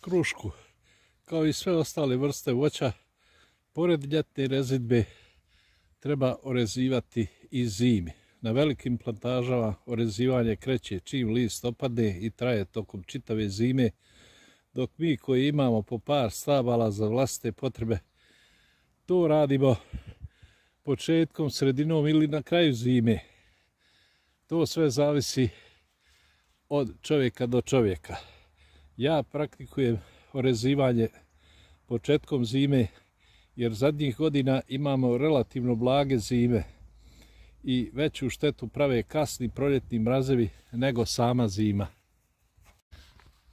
krušku, kao i sve ostale vrste voća, pored ljetne rezidbe treba orezivati i zimi. Na velikim plantažama orezivanje kreće čim list opadne i traje tokom čitave zime, dok mi koji imamo po par stabala za vlastite potrebe, to radimo početkom, sredinom ili na kraju zime. To sve zavisi od čovjeka do čovjeka. Ja praktikujem orezivanje početkom zime jer zadnjih godina imamo relativno blage zime i veću štetu prave kasni proljetni mrazevi nego sama zima.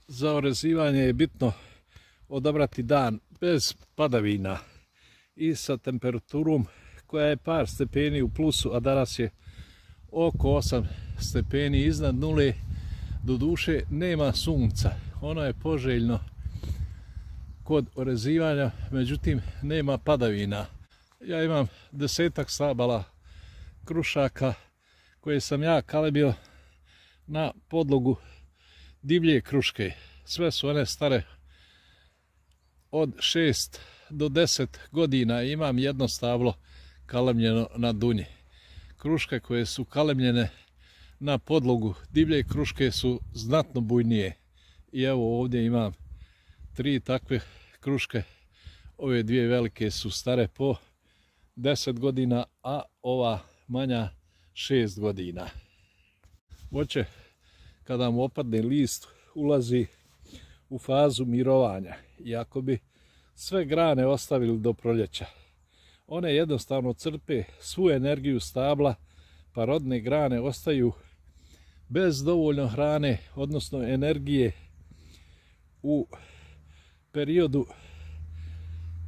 Za orezivanje je bitno odabrati dan bez padavina i sa temperaturom koja je par stepeni u plusu, a danas je oko 8 stepeni iznad nule. Do duše nema sunca, ono je poželjno kod orezivanja, međutim nema padavina. Ja imam desetak stabala krušaka koje sam ja kalebio na podlogu divlje kruške. Sve su one stare od 6 do 10 godina. Imam jedno stablo kalemljeno na dunji. Kruške koje su kalemljene na podlogu divlje kruške su znatno bujnije. I evo ovdje imam tri takve kruške. Ove dvije velike su stare po 10 godina, a ova manja 6 godina. Voće, kada mu opadne list, ulazi u fazu mirovanja. I ako bi sve grane ostavili do proljeća, one jednostavno crpe svu energiju stabla, pa rodne grane ostaju bez dovoljno hrane, odnosno energije u periodu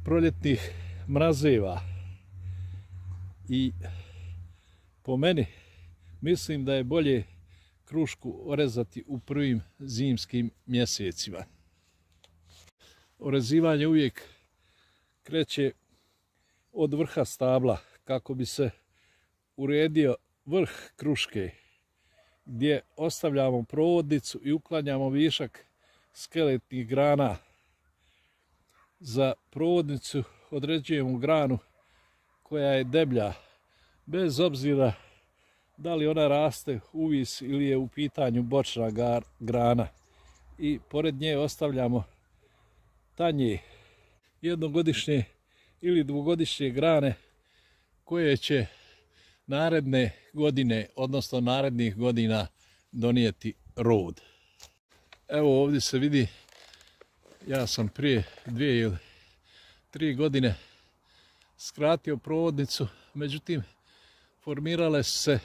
proljetnih mrazeva. I po meni mislim da je bolje krušku orezati u prvim zimskim mjesecima. Orezivanje uvijek kreće od vrha stabla kako bi se uredio vrh kruške gdje ostavljamo provodnicu i uklanjamo višak skeletnih grana. Za provodnicu određujemo granu koja je deblja, bez obzira da li ona raste uvis ili je u pitanju bočna grana. I pored nje ostavljamo tanje jednogodišnje ili dvogodišnje grane koje će naredne godine, odnosno narednih godina donijeti rod. Evo ovdje se vidi, ja sam prije dvije ili tri godine skratio provodnicu, međutim formirale se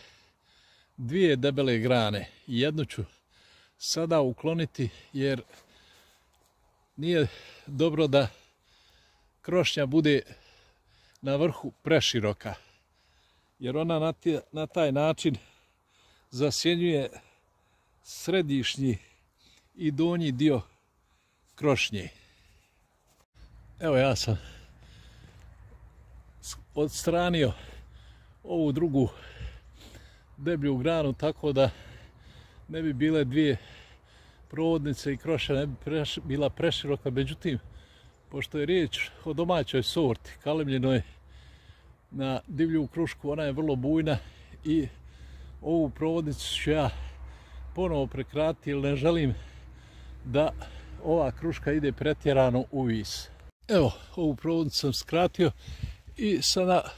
dvije debele grane. Jednu ću sada ukloniti jer nije dobro da krošnja bude na vrhu preširoka. Jer ona na taj način zasjenjuje središnji i donji dio krošnje. Evo ja sam odstranio ovu drugu deblju granu tako da ne bi bile dvije provodnice i kroša ne bi bila preširoka. Međutim, pošto je riječ o domaćoj sorti, kalemljenoj na divlju krušku, ona je vrlo bujna i ovu provodnicu ću ja ponovo prekratiti jer ne želim da ova kruška ide pretjerano u vis. Evo, ovu provodnicu sam skratio i sada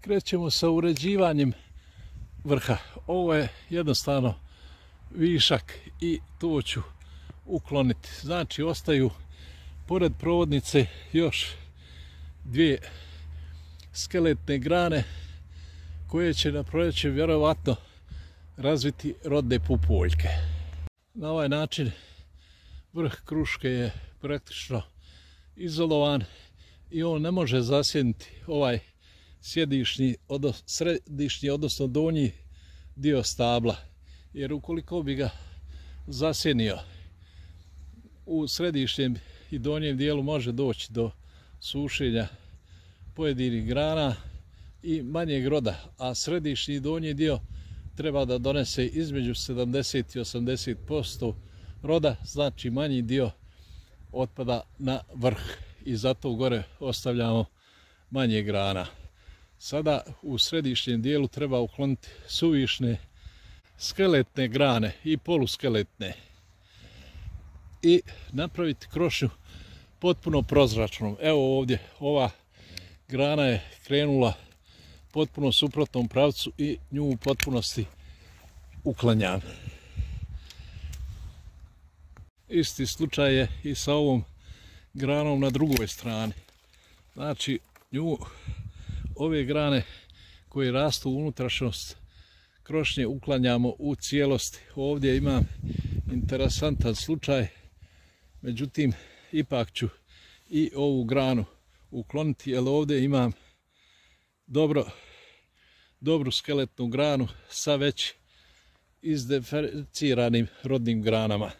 krećemo sa uređivanjem vrha. Ovo je jednostavno višak i to ću ukloniti. Znači, ostaju pored provodnice još dvije skeletne grane koje će na proljeće vjerovatno razviti rodne pupoljke. Na ovaj način vrh kruške je praktično izolovan i on ne može zasjediti ovaj sjedišnji, središnji, odnosno donji dio stabla. Jer ukoliko bi ga zasjenio u središnjem i donjem dijelu može doći do sušenja pojedinih grana i manjeg roda, a središnji i donji dio treba da donese između 70 i 80% roda, znači manji dio otpada na vrh i zato gore ostavljamo manje grana. Sada u središnjem dijelu treba ukloniti suvišne skeletne grane i poluskeletne i napraviti krošnju potpuno prozračnom. Evo ovdje, ova grana je krenula potpuno suprotnom pravcu i nju u potpunosti uklanjam. Isti slučaj je i sa ovom granom na drugoj strani. Znači, nju, ove grane koje rastu u unutrašnost krošnje uklanjamo u cijelosti. Ovdje imam interesantan slučaj, međutim, ipak ću i ovu granu ukloniti, jer ovdje imam dobro, dobru skeletnu granu sa već izdeferenciranim rodnim granama.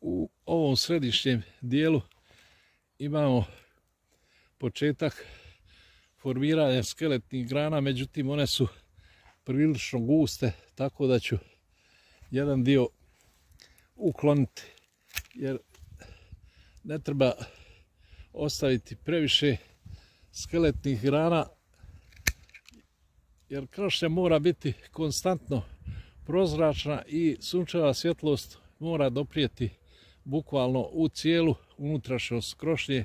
U ovom središnjem dijelu imamo početak formiranja skeletnih grana, međutim one su prilično guste, tako da ću jedan dio ukloniti, jer ne treba ostaviti previše skeletnih grana, jer krošnja mora biti konstantno prozračna i sunčeva svjetlost mora doprijeti bukvalno u cijelu unutrašnjost krošnje,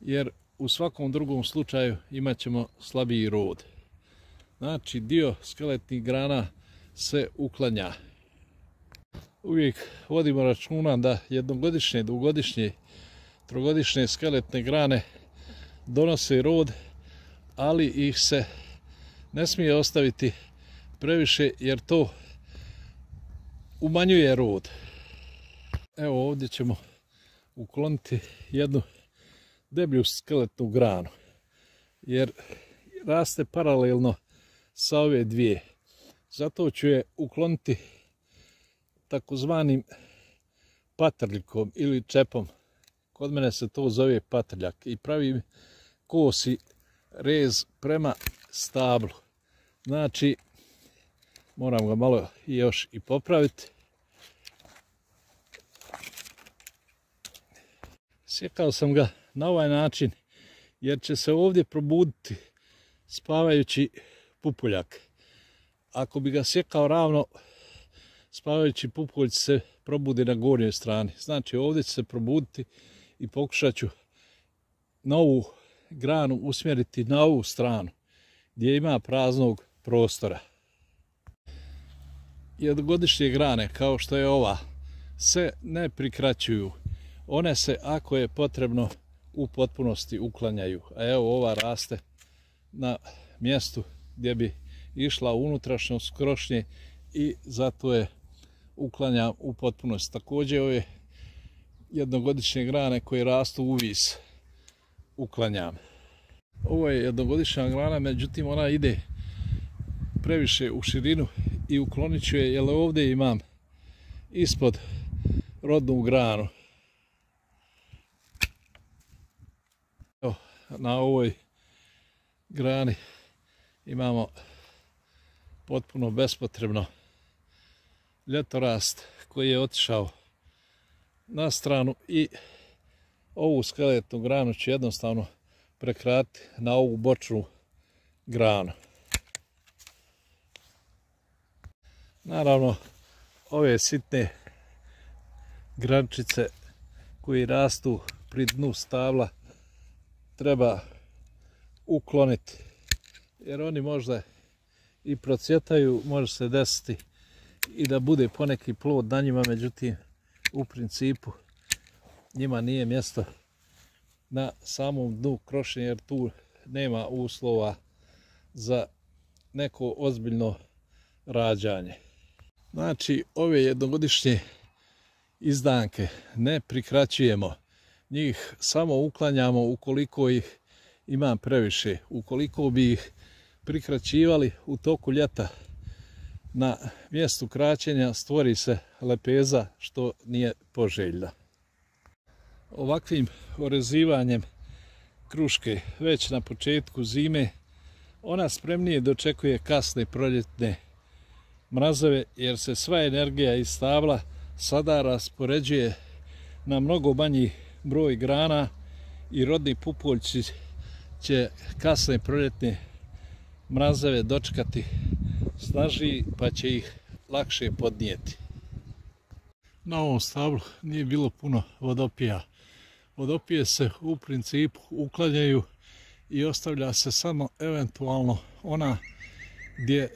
jer u svakom drugom slučaju imat ćemo slabiji rod. Znači, dio skeletnih grana se uklanja. Uvijek vodimo računa da jednogodišnje, dvogodišnje, trogodišnje skeletne grane donose rod, ali ih se ne smije ostaviti previše jer to umanjuje rod. Evo ovdje ćemo ukloniti jednu deblju skeletnu granu jer raste paralelno sa ove dvije. Zato ću je ukloniti takozvanim patrljikom ili čepom. Kod mene se to zove patrljak i pravim kosi rez prema stablu. Znači, moram ga malo još i popraviti. Sjekao sam ga na ovaj način jer će se ovdje probuditi spavajući pupuljak. Ako bi ga sjekao ravno, spavajući pupulj se probudi na gornjoj strani. Znači ovdje će se probuditi i pokušat ću novu granu usmjeriti na ovu stranu gdje ima praznog prostora. Jednogodišnje grane kao što je ova se ne prikraćuju. One se ako je potrebno u potpunosti uklanjaju. A evo ova raste na mjestu gdje bi išla unutrašnjost krošnje i zato je uklanjam u potpunosti. Također ove jednogodišnje grane koje rastu u vis uklanjam. Ovo je jednogodišnja grana, međutim ona ide previše u širinu i uklonit ću je, jer ovdje imam ispod rodnu granu. Na ovoj grani imamo potpuno bespotrebno ljetorast koji je otišao na stranu i ovu skeletnu granu ću jednostavno prekrati na ovu bočnu granu. Naravno, ove sitne grančice koji rastu pri dnu stabla treba ukloniti jer oni možda i procvjetaju, može se desiti i da bude poneki plod na njima, međutim u principu njima nije mjesto na samom dnu krošnje jer tu nema uslova za neko ozbiljno rađanje. Znači ove jednogodišnje izdanke ne prikraćujemo, njih samo uklanjamo ukoliko ih ima previše. Ukoliko bi ih prikraćivali u toku ljeta na mjestu kraćenja stvori se lepeza što nije poželjna. Ovakvim orezivanjem kruške već na početku zime ona spremnije dočekuje kasne proljetne mrazeve jer se sva energija iz stabla sada raspoređuje na mnogo manji broj grana i rodni pupoljci će kasne proljetne mrazeve dočekati snažiji pa će ih lakše podnijeti. Na ovom stablu nije bilo puno vodopija. Vodopije se u principu uklanjaju i ostavlja se samo eventualno ona gdje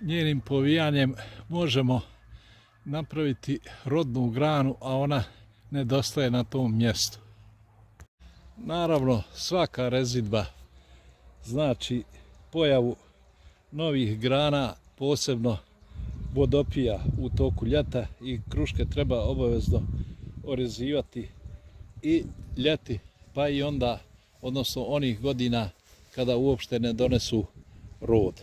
njenim povijanjem možemo napraviti rodnu granu, a ona nedostaje na tom mjestu. Naravno, svaka rezidba znači pojavu novih grana, posebno vodopija u toku ljeta i kruške treba obavezno orezivati i ljeti, pa i onda, odnosno onih godina kada uopšte ne donesu rod.